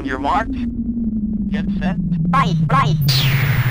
On your mark. Get set. Right, right.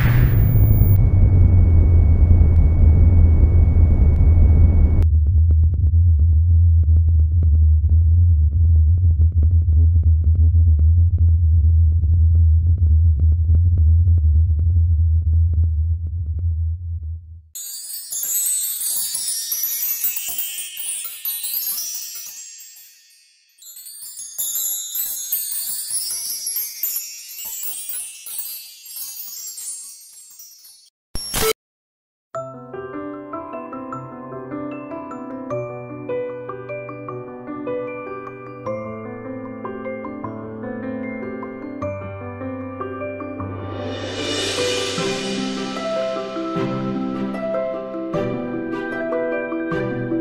you